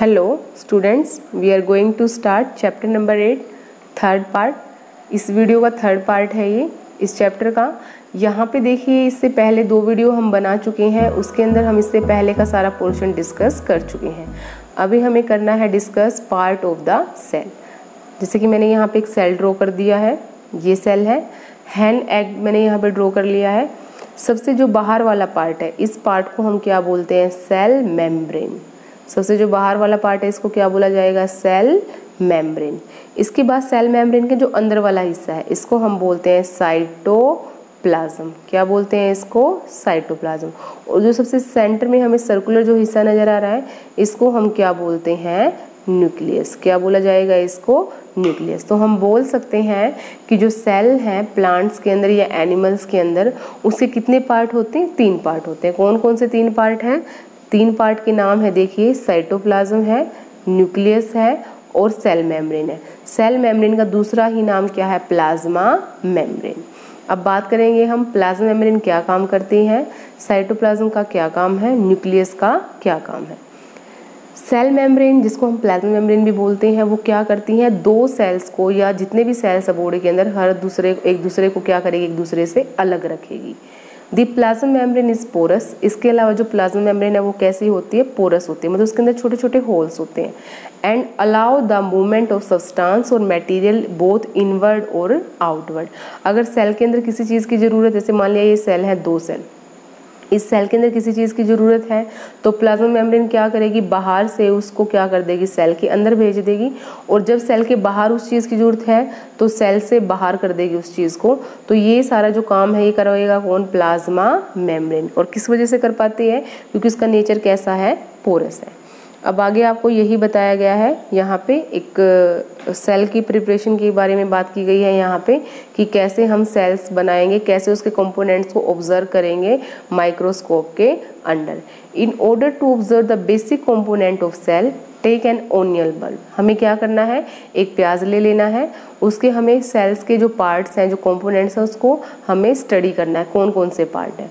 Hello students we are going to start chapter number eight third part इस video का third part है ये, इस चैप्टर का। यहाँ पे देखिए, इससे पहले दो वीडियो हम बना चुके हैं। उसके अंदर हम इससे पहले का सारा पोर्शन डिस्कस कर चुके हैं। अभी हमें करना है discuss part of the cell जैसे कि मैंने यहाँ पे एक सेल ड्रॉ कर दिया है। ये सेल है। हैंड एग मैंने यहाँ पे ड्रॉ कर लिया है। सबसे जो बाहर वाला पार्ट है, इस पार्ट को हम क्या बोलते हैं? सेल मेम्ब्रेन सबसे जो बाहर वाला पार्ट है, इसको क्या बोला जाएगा? सेल मेम्ब्रेन इसके बाद सेल मेम्ब्रेन के जो अंदर वाला हिस्सा है, इसको हम बोलते हैं साइटोप्लाज्म क्या बोलते हैं इसको? साइटोप्लाज्म और जो सबसे सेंटर में हमें सर्कुलर जो हिस्सा नज़र आ रहा है, इसको हम क्या बोलते हैं? न्यूक्लियस क्या बोला जाएगा इसको? न्यूक्लियस तो हम बोल सकते हैं कि जो सेल हैं प्लांट्स के अंदर या एनिमल्स के अंदर, उसके कितने पार्ट होते हैं? तीन पार्ट होते हैं. कौन कौन से तीन पार्ट हैं? तीन पार्ट के नाम है, देखिए साइटोप्लाज्म है न्यूक्लियस है और सेल मेम्ब्रेन है। सेल मेम्ब्रेन का दूसरा ही नाम क्या है? प्लाज्मा मेम्ब्रेन अब बात करेंगे हम प्लाज्मा मेम्ब्रेन क्या काम करती हैं? साइटोप्लाज्म का क्या काम है? न्यूक्लियस का क्या काम है? सेल मेम्ब्रेन जिसको हम प्लाज्मा मेम्ब्रेन भी बोलते हैं, वो क्या करती हैं? दो सेल्स को या जितने भी सेल्स है बॉडी के अंदर, हर दूसरे, एक दूसरे को क्या करेगी? एक दूसरे से अलग रखेगी। The plasma membrane is porous इसके अलावा जो प्लाज्म मेम्ब्रेन है, वो कैसी होती है? पोरस होती है। मतलब उसके अंदर छोटे छोटे होल्स होते हैं। And allow the movement of substance और मटेरियल बोथ इनवर्ड और आउटवर्ड अगर सेल के अंदर किसी चीज़ की ज़रूरत जैसे मान लिया ये सेल है, दो सेल इस सेल के अंदर किसी चीज़ की ज़रूरत है तो प्लाज्मा मेम्ब्रेन क्या करेगी? बाहर से उसको क्या कर देगी? सेल के अंदर भेज देगी। और जब सेल के बाहर उस चीज़ की ज़रूरत है तो सेल से बाहर कर देगी उस चीज़ को। तो ये सारा जो काम है, ये करवाएगा कौन? प्लाज्मा मेम्ब्रेन और किस वजह से कर पाती है? क्योंकि उसका नेचर कैसा है? पोरस है। अब आगे आपको यही बताया गया है, यहाँ पे एक सेल की प्रिपरेशन के बारे में बात की गई है यहाँ पे, कि कैसे हम सेल्स बनाएँगे, कैसे उसके कंपोनेंट्स को ऑब्ज़र्व करेंगे माइक्रोस्कोप के under. In order to observe the basic component of cell take an onion bulb हमें क्या करना है? एक प्याज ले लेना है। उसके हमें सेल्स के जो पार्ट्स हैं, जो कंपोनेंट्स हैं, उसको हमें स्टडी करना है। कौन कौन से पार्ट हैं?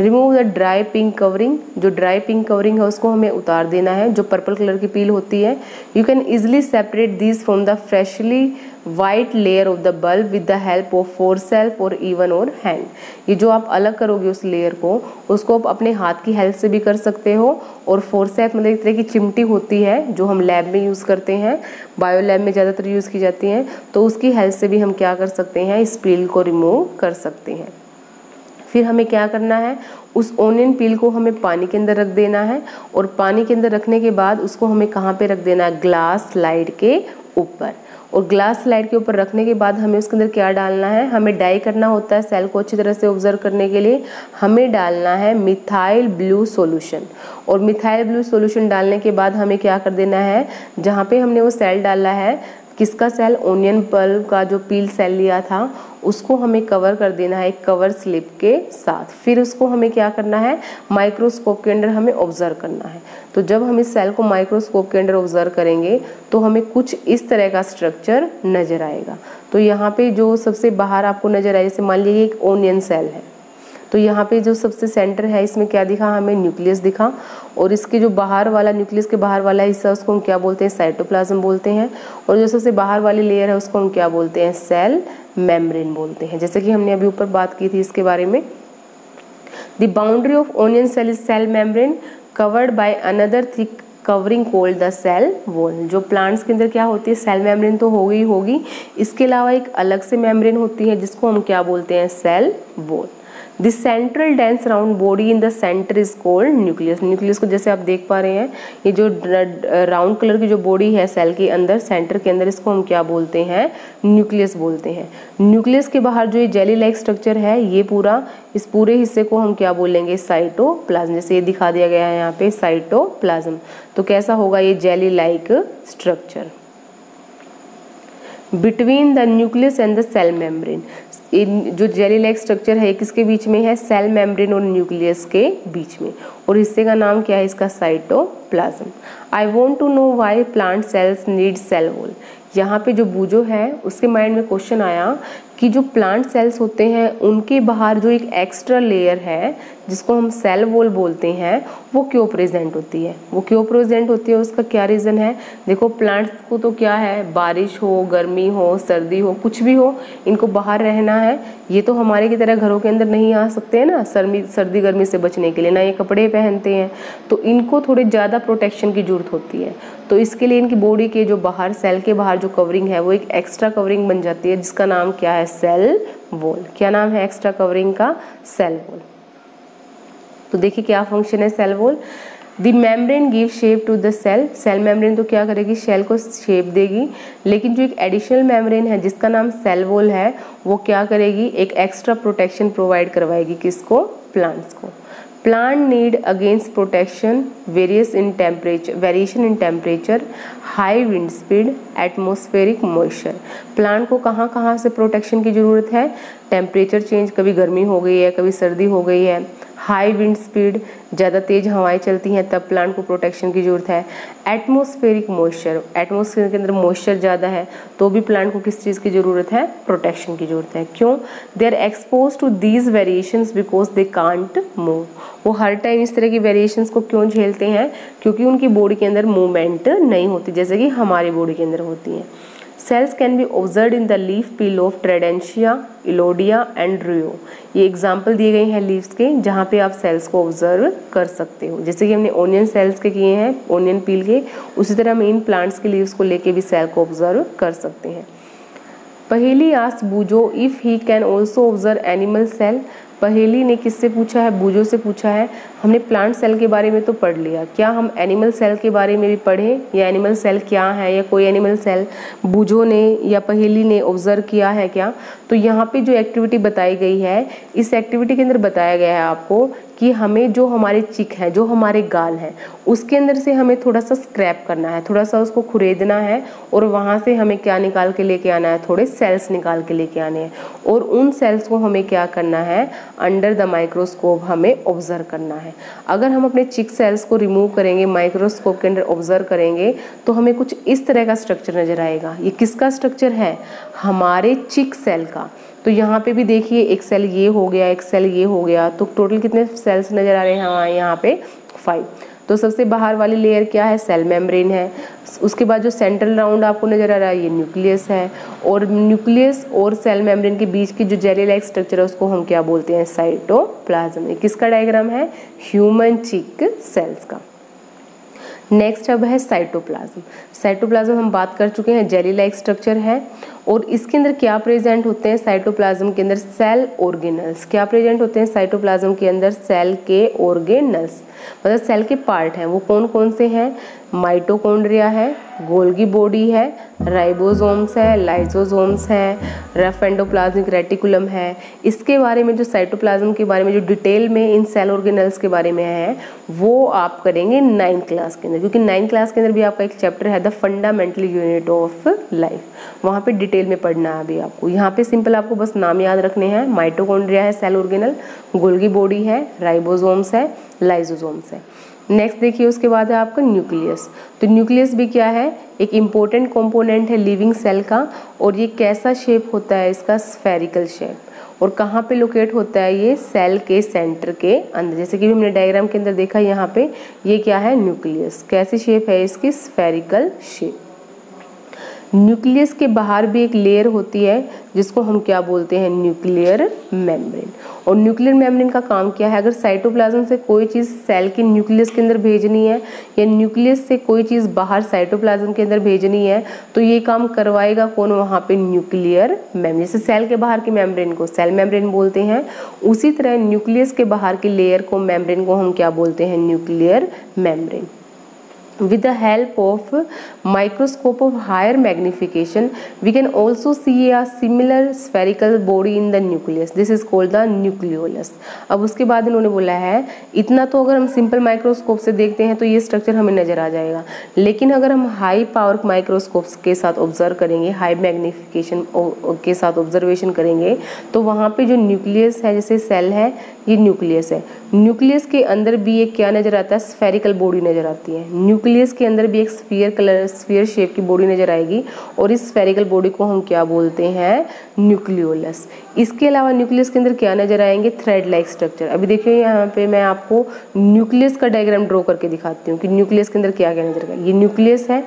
Remove the dry pink covering जो ड्राई पिंक कवरिंग है, उसको हमें उतार देना है। जो पर्पल कलर की पील होती है you can easily separate this from the freshly white layer of the bulb with the help of forceps और इवन और हैंड ये जो आप अलग करोगे उस लेयर को, उसको आप अपने हाथ की हेल्प से भी कर सकते हो। और फोर सेल्फ मतलब एक तरह की चिमटी होती है, जो हम लैब में यूज़ करते हैं। बायो लैब में ज़्यादातर यूज़ की जाती हैं। तो उसकी हेल्प से भी हम क्या कर सकते हैं, इस पील को रिमूव कर सकते हैं। फिर हमें क्या करना है? उस ओनियन पील को हमें पानी के अंदर रख देना है और पानी के अंदर रखने के बाद उसको हमें कहाँ पे रख देना है? ग्लास स्लाइड के ऊपर। और ग्लास स्लाइड के ऊपर रखने के बाद हमें उसके अंदर क्या डालना है? हमें डाई करना होता है सेल को अच्छी तरह से ऑब्ज़र्व करने के लिए। हमें डालना है मिथाइल ब्लू सॉल्यूशन और मिथाइल ब्लू सॉल्यूशन डालने के बाद हमें क्या कर देना है? जहाँ पे हमने वो सेल डाला है किसका सेल ओनियन बल्ब का जो पील सेल लिया था, उसको हमें कवर कर देना है एक कवर स्लिप के साथ। फिर उसको हमें क्या करना है? माइक्रोस्कोप के अंदर हमें ऑब्ज़र्व करना है। तो जब हम इस सेल को माइक्रोस्कोप के अंदर ऑब्ज़र्व करेंगे तो हमें कुछ इस तरह का स्ट्रक्चर नज़र आएगा। तो यहाँ पे जो सबसे बाहर आपको नज़र आए, जैसे मान लीजिए एक ओनियन सेल है। तो यहाँ पे जो सबसे सेंटर है, इसमें क्या दिखा? हमें न्यूक्लियस दिखा। और इसके जो बाहर वाला न्यूक्लियस के बाहर वाला हिस्सा, उसको हम क्या बोलते हैं? साइटोप्लाज्म बोलते हैं। और जो सबसे बाहर वाली लेयर है, उसको हम क्या बोलते हैं? सेल मेम्ब्रेन बोलते हैं। जैसे कि हमने अभी ऊपर बात की थी इसके बारे में। The boundary of onion cell is cell membrane covered by another thick covering called the cell wall जो प्लांट्स के अंदर क्या होती है? सेल मेम्ब्रेन तो होगी होगी। इसके अलावा एक अलग से मेम्ब्रेन होती है, जिसको हम क्या बोलते हैं? Cell wall the central dense round body in the centre is called nucleus nucleus को जैसे आप देख पा रहे हैं, ये जो राउंड कलर की जो बॉडी है सेल के अंदर सेंटर के अंदर इसको हम क्या बोलते हैं? न्यूक्लियस बोलते हैं। न्यूक्लियस के बाहर जो ये जेली लाइक स्ट्रक्चर है, ये पूरा, इस पूरे हिस्से को हम क्या बोलेंगे? साइटोप्लाज्म जैसे ये दिखा दिया गया है यहाँ पे साइटोप्लाज्म तो कैसा होगा ये jelly like structure between the nucleus and the cell membrane. जो जेली लाइक स्ट्रक्चर है किसके बीच में है, सेल मेम्ब्रेन और न्यूक्लियस के बीच में। और हिस्से का नाम क्या है? इसका cytoplasm. I want to know why plant cells need cell wall यहाँ पे जो बूजो है, उसके माइंड में क्वेश्चन आया कि जो प्लांट सेल्स होते हैं, उनके बाहर जो एक एक्स्ट्रा लेयर है, जिसको हम सेल वॉल बोलते हैं, वो क्यों प्रेजेंट होती है? वो क्यों प्रेजेंट होती है, उसका क्या रीज़न है? देखो प्लांट्स को तो क्या है? बारिश हो, गर्मी हो, सर्दी हो, कुछ भी हो, इनको बाहर रहना है। ये तो हमारे की तरह घरों के अंदर नहीं आ सकते हैं ना, सर्मी, सर्दी, गर्मी से बचने के लिए, ना ये कपड़े पहनते हैं। तो इनको थोड़ी ज़्यादा प्रोटेक्शन की ज़रूरत होती है। तो इसके लिए इनकी बॉडी के जो बाहर सेल के बाहर जो कवरिंग है, वो एक एक्स्ट्रा कवरिंग बन जाती है, जिसका नाम क्या है? सेल वोल क्या नाम है एक्स्ट्रा कवरिंग का? सेल वोल तो देखिए क्या फ़ंक्शन है cell wall the membrane give shape to the cell cell membrane तो क्या करेगी? सेल को शेप देगी. लेकिन जो एक एडिशनल मेम्ब्रेन है, जिसका नाम सेल वोल है, वो क्या करेगी? एक एक्स्ट्रा प्रोटेक्शन प्रोवाइड करवाएगी किसको? प्लांट्स को. Plant need against protection various in temperature variation in temperature high wind speed atmospheric moisture plant को कहाँ कहाँ से प्रोटेक्शन की ज़रूरत है? टेम्परेचर चेंज कभी गर्मी हो गई है, कभी सर्दी हो गई है। हाई विंड स्पीड, ज़्यादा तेज़ हवाएँ चलती हैं, तब प्लांट को प्रोटेक्शन की ज़रूरत है। एटमोस्फेरिक मॉइस्चर एटमोसफेयर के अंदर मॉइस्चर ज़्यादा है तो भी प्लांट को किस चीज़ की ज़रूरत है? प्रोटेक्शन की ज़रूरत है। क्यों? They are expose to these variations because they can't move वो हर टाइम इस तरह की वेरिएशंस को क्यों झेलते हैं? क्योंकि उनकी बॉडी के अंदर मूवमेंट नहीं होती, जैसे कि हमारी बॉडी के अंदर होती हैं। Cells can be observe in the leaf peel of tradescantia elodea and rhoeo ये एग्ज़ाम्पल दिए गए हैं लीव्स के, जहाँ पे आप सेल्स को ऑब्ज़र्व कर सकते हो। जैसे कि हमने ओनियन सेल्स के किए हैं ओनियन पील के, उसी तरह हम इन प्लांट्स के लीव्स को लेके भी सेल को ऑब्ज़र्व कर सकते हैं। पहली आस Boojho if he can also observe animal cell Paheli ने किससे पूछा है? बूजो से पूछा है। हमने प्लांट सेल के बारे में तो पढ़ लिया। क्या हम एनिमल सेल के बारे में भी पढ़ें? या एनिमल सेल क्या है? या कोई एनिमल सेल बूजो ने या पहेली ने ऑब्ज़र्व किया है क्या? तो यहाँ पे जो एक्टिविटी बताई गई है, इस एक्टिविटी के अंदर बताया गया है आपको कि हमें जो हमारे चिक है, जो हमारे गाल हैं, उसके अंदर से हमें थोड़ा सा स्क्रैप करना है, थोड़ा सा उसको खुरेदना है और वहाँ से हमें क्या निकाल के लेके आना है, थोड़े सेल्स निकाल के लेके आने हैं। और उन सेल्स को हमें क्या करना है अंडर द माइक्रोस्कोप हमें ऑब्ज़र्व करना है। अगर हम अपने चिक सेल्स को रिमूव करेंगे माइक्रोस्कोप के अंदर ऑब्ज़र्व करेंगे तो हमें कुछ इस तरह का स्ट्रक्चर नज़र आएगा। ये किसका स्ट्रक्चर है? हमारे चिक सेल का। तो यहाँ पे भी देखिए एक सेल ये हो गया, एक सेल ये हो गया। तो टोटल कितने सेल्स नज़र आ रहे हैं? हमारे यहाँ पे फाइव तो सबसे बाहर वाली लेयर क्या है? सेल मेम्ब्रेन है। उसके बाद जो सेंट्रल राउंड आपको नज़र आ रहा है, ये न्यूक्लियस है। और न्यूक्लियस और सेल मेम्ब्रेन के बीच की जो जेली लाइक स्ट्रक्चर है, उसको हम क्या बोलते हैं? साइटोप्लाज्म किसका डायग्राम है? ह्यूमन चिक सेल्स का। नेक्स्ट अब है साइटोप्लाज्म साइटोप्लाज्म हम बात कर चुके हैं जेली लाइक स्ट्रक्चर है। और इसके अंदर क्या प्रेजेंट होते हैं? साइटोप्लाज्म के अंदर सेल ऑर्गेनल्स क्या प्रेजेंट होते हैं? साइटोप्लाज्म के अंदर सेल के ऑर्गेनल्स मतलब सेल के पार्ट हैं। वो कौन कौन से हैं? माइटोकॉन्ड्रिया है गोल्गी बॉडी है राइबोसोम्स है लाइजोसोम्स है रफ एंडोप्लाज्मिक रेटिकुलम है। इसके बारे में जो साइटोप्लाज्म के बारे में जो डिटेल में इन सेल ऑर्गेनल्स के बारे में है, वो आप करेंगे नाइन्थ क्लास के अंदर। क्योंकि नाइन्थ क्लास के अंदर भी आपका एक चैप्टर है the fundamental unit of life वहाँ पर डिटेल में पढ़ना है अभी आपको। यहाँ पे सिंपल आपको बस नाम याद रखने हैं। माइटोकॉन्ड्रिया है सेल ऑर्गेनल गोल्गी बॉडी है राइबोसोम्स है लाइजोसोम्स है। नेक्स्ट देखिए उसके बाद है आपका न्यूक्लियस तो न्यूक्लियस भी क्या है? एक इम्पोर्टेंट कंपोनेंट है लिविंग सेल का और ये कैसा शेप होता है इसका? स्फेरिकल शेप और कहाँ पे लोकेट होता है ये? सेल के सेंटर के अंदर। जैसे कि हमने डायग्राम के अंदर देखा यहाँ पे, ये क्या है? न्यूक्लियस कैसी शेप है इसकी? स्फेरिकल शेप न्यूक्लियस के बाहर भी एक लेयर होती है, जिसको हम क्या बोलते हैं? Nuclear membrane. और न्यूक्लियर मेम्ब्रेन का काम क्या है? अगर साइटोप्लाज्म से कोई चीज़ सेल के न्यूक्लियस के अंदर भेजनी है, या न्यूक्लियस से कोई चीज़ बाहर साइटोप्लाज्म के अंदर भेजनी है तो ये काम करवाएगा कौन? वहाँ पे न्यूक्लियर मेम्ब्रेन, जैसे सेल के बाहर के मेम्ब्रेन को सेल मेम्ब्रेन बोलते हैं। उसी तरह न्यूक्लियस के बाहर की लेयर को मेम्ब्रेन को हम क्या बोलते हैं? Nuclear membrane. With the help of microscope of higher magnification, we can also see a similar spherical body in the nucleus. This is called the nucleolus. अब उसके बाद इन्होंने बोला है, इतना तो अगर हम सिंपल माइक्रोस्कोप से देखते हैं तो ये स्ट्रक्चर हमें नज़र आ जाएगा। लेकिन अगर हम हाई पावर माइक्रोस्कोप के साथ ऑब्ज़र्व करेंगे हाई मैग्निफिकेशन के साथ ऑब्जर्वेशन करेंगे तो वहाँ पे जो न्यूक्लियस है, जैसे सेल है, ये न्यूक्लियस है। न्यूक्लियस के अंदर भी एक क्या नज़र आता है? स्फेरिकल बॉडी नज़र आती है। न्यूक्लियस के अंदर भी एक स्फीयर कलर, स्फीयर शेप की बॉडी नज़र आएगी और इस स्फेरिकल बॉडी को हम क्या बोलते हैं? न्यूक्लियोलस इसके अलावा न्यूक्लियस के अंदर क्या नज़र आएँगे? थ्रेड लाइक स्ट्रक्चर अभी देखिए यहाँ पे मैं आपको न्यूक्लियस का डायग्राम ड्रॉ करके दिखाती हूँ कि न्यूक्लियस के अंदर क्या क्या नज़र आएगा। ये न्यूक्लियस है,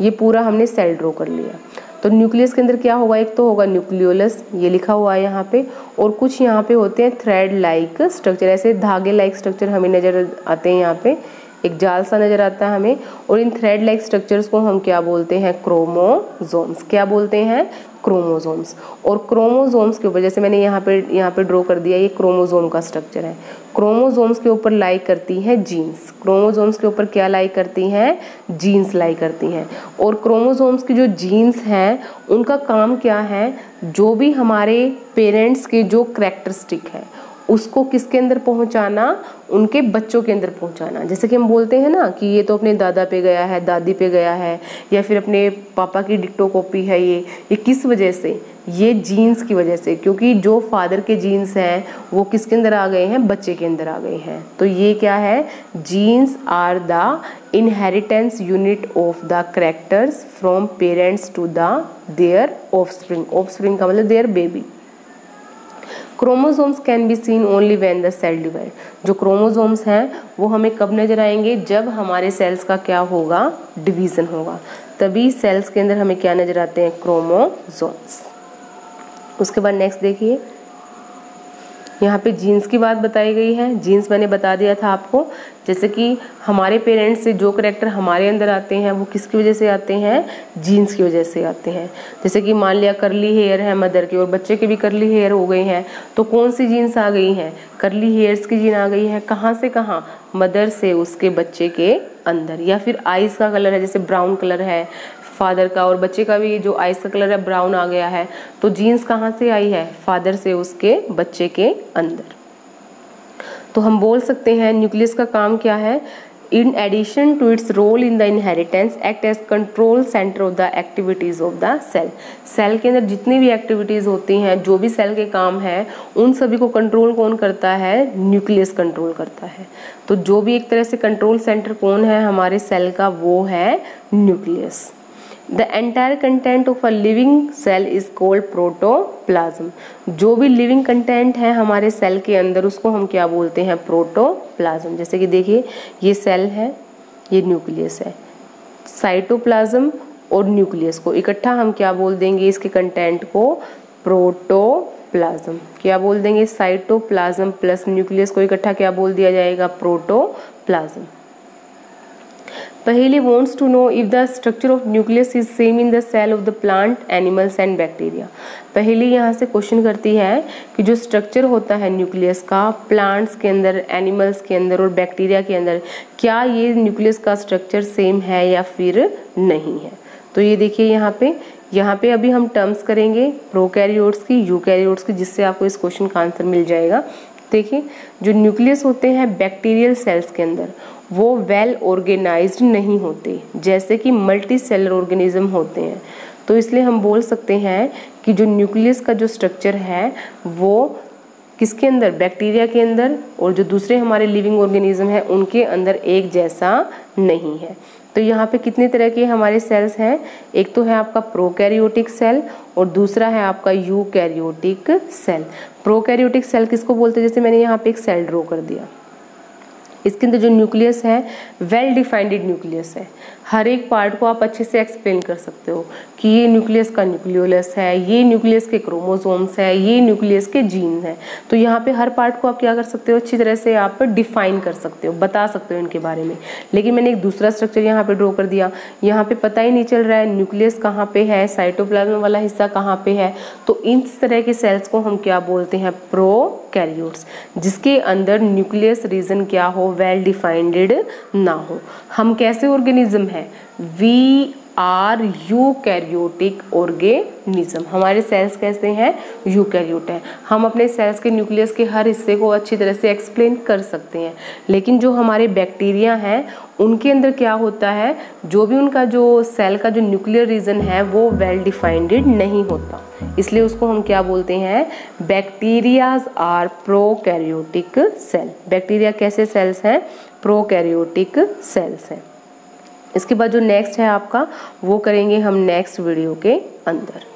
ये पूरा हमने सेल ड्रॉ कर लिया। तो न्यूक्लियस के अंदर क्या होगा? एक तो होगा न्यूक्लियोलस ये लिखा हुआ है यहाँ पे, और कुछ यहाँ पे होते हैं थ्रेड लाइक स्ट्रक्चर ऐसे धागे लाइक स्ट्रक्चर हमें नज़र आते हैं यहाँ पे। एक जाल सा नज़र आता है हमें और इन थ्रेड लाइक स्ट्रक्चर्स को हम क्या बोलते हैं? क्रोमोजोम्स क्या बोलते हैं? क्रोमोजोम्स और क्रोमोजोम्स के ऊपर, जैसे मैंने यहाँ पे यहाँ पे ड्रॉ कर दिया, ये क्रोमोजोम का स्ट्रक्चर है। क्रोमोजोम्स के ऊपर लाई करती हैं जीन्स क्रोमोजोम्स के ऊपर क्या लाई करती हैं? जीन्स लाई करती हैं। और क्रोमोजोम्स की जो जीन्स हैं, उनका काम क्या है? जो भी हमारे पेरेंट्स के जो करेक्टरिस्टिक है उसको किसके अंदर पहुंचाना? उनके बच्चों के अंदर पहुंचाना। जैसे कि हम बोलते हैं ना कि ये तो अपने दादा पे गया है, दादी पे गया है, या फिर अपने पापा की डिक्टो कॉपी है ये। ये किस वजह से? ये जीन्स की वजह से। क्योंकि जो फादर के जीन्स हैं, वो किसके अंदर आ गए हैं? बच्चे के अंदर आ गए हैं। तो ये क्या है? Genes are the inheritance unit of the characters from parents to the their offspring offspring का मतलब their baby chromosomes can be seen only when the cell divide जो क्रोमोजोम्स हैं, वो हमें कब नज़र आएँगे? जब हमारे सेल्स का क्या होगा? डिवीज़न होगा। तभी सेल्स के अंदर हमें क्या नज़र आते हैं? क्रोमोजोम्स उसके बाद नेक्स्ट देखिए। यहाँ पे जीन्स की बात बताई गई है। जीन्स मैंने बता दिया था आपको, जैसे कि हमारे पेरेंट्स से जो करेक्टर हमारे अंदर आते हैं, वो किसकी वजह से आते हैं? जीन्स की वजह से आते हैं। जैसे कि मान लिया करली हेयर है मदर के और बच्चे के भी करली हेयर हो गई हैं तो कौन सी जीन्स आ गई हैं? करली हेयर्स की जीन आ गई है। कहाँ से कहाँ? मदर से, उसके बच्चे के अंदर। या फिर आइज़ का कलर है, जैसे ब्राउन कलर है फादर का और बच्चे का भी जो आइस का कलर है, ब्राउन आ गया है। तो जीन्स कहाँ से आई है? फादर से उसके बच्चे के अंदर। तो हम बोल सकते हैं, न्यूक्लियस का काम क्या है? In addition to its role in the inheritance, act as control centre of the activities of the cell. Cell के अंदर जितनी भी एक्टिविटीज़ होती हैं, जो भी सेल के काम है, उन सभी को कंट्रोल कौन करता है? न्यूक्लियस कंट्रोल करता है। तो जो भी एक तरह से कंट्रोल सेंटर कौन है हमारे सेल का, वो है nucleus. The entire content of a living cell is called protoplasm जो भी लिविंग कंटेंट है हमारे सेल के अंदर, उसको हम क्या बोलते हैं? प्रोटोप्लाज्म जैसे कि देखिए, ये सेल है, ये न्यूक्लियस है। साइटोप्लाज्म और न्यूक्लियस को इकट्ठा हम क्या बोल देंगे इसके कंटेंट को? प्रोटोप्लाज्म क्या बोल देंगे? साइटोप्लाज्म प्लस न्यूक्लियस को इकट्ठा क्या बोल दिया जाएगा? Protoplasm Paheli wants to know if the structure of nucleus is same in the cell of the plant, animals and bacteria. पहली यहाँ से क्वेश्चन करती है कि जो स्ट्रक्चर होता है न्यूक्लियस का प्लांट्स के अंदर एनिमल्स के अंदर और बैक्टीरिया के अंदर क्या ये न्यूक्लियस का स्ट्रक्चर सेम है या फिर नहीं है तो ये देखिए यहाँ पे यहाँ पे अभी हम टर्म्स करेंगे प्रोकैरियोट्स की यूकैरियोट्स की जिससे आपको इस क्वेश्चन का आंसर मिल जाएगा देखिए जो न्यूक्लियस होते हैं बैक्टीरियल सेल्स के अंदर वो वेल ऑर्गेनाइज्ड नहीं होते, जैसे कि मल्टी सेलर ऑर्गेनिज्म होते हैं। तो इसलिए हम बोल सकते हैं कि जो न्यूक्लियस का जो स्ट्रक्चर है, वो किसके अंदर? बैक्टीरिया के अंदर, और जो दूसरे हमारे लिविंग ऑर्गेनिज्म है, उनके अंदर एक जैसा नहीं है। तो यहाँ पे कितने तरह के हमारे सेल्स हैं? एक तो है आपका प्रोकैरियोटिक सेल और दूसरा है आपका यूकैरियोटिक सेल प्रोकैरियोटिक सेल किसको बोलते हैं? जैसे मैंने यहाँ पे एक सेल ड्रॉ कर दिया। इसके अंदर जो न्यूक्लियस है वेल डिफाइंडेड न्यूक्लियस है। हर एक पार्ट को आप अच्छे से एक्सप्लेन कर सकते हो कि ये न्यूक्लियस का न्यूक्लियोलस है, ये न्यूक्लियस के क्रोमोसोम्स है, ये न्यूक्लियस के जीन है। तो यहाँ पे हर पार्ट को आप क्या कर सकते हो, अच्छी तरह से आप डिफाइन कर सकते हो, बता सकते हो इनके बारे में। लेकिन मैंने एक दूसरा स्ट्रक्चर यहाँ पर ड्रॉ कर दिया। यहाँ पर पता ही नहीं चल रहा है न्यूक्लियस कहाँ पर है साइटोप्लाज्म वाला हिस्सा कहाँ पर है। तो इस तरह के सेल्स को हम क्या बोलते हैं प्रो कैरियोट्स जिसके अंदर न्यूक्लियस रीजन क्या हो वेल डिफाइंडेड ना हो। हम कैसे ऑर्गेनिज्म है। वी आर यूकैरियोटिक ऑर्गेनिज्म हमारे सेल्स कैसे हैं? यूकैरियोट है। हम अपने सेल्स के न्यूक्लियस के हर हिस्से को अच्छी तरह से एक्सप्लेन कर सकते हैं। लेकिन जो हमारे बैक्टीरिया हैं, उनके अंदर क्या होता है? जो भी उनका जो सेल का जो न्यूक्लियर रीजन है, वो वेल डिफाइंडेड नहीं होता। इसलिए उसको हम क्या बोलते हैं? Bacterias are prokaryotic cell bacteria कैसे सेल्स हैं? प्रोकैरियोटिक सेल्स हैं। इसके बाद जो नेक्स्ट है आपका वो करेंगे हम नेक्स्ट वीडियो के अंदर।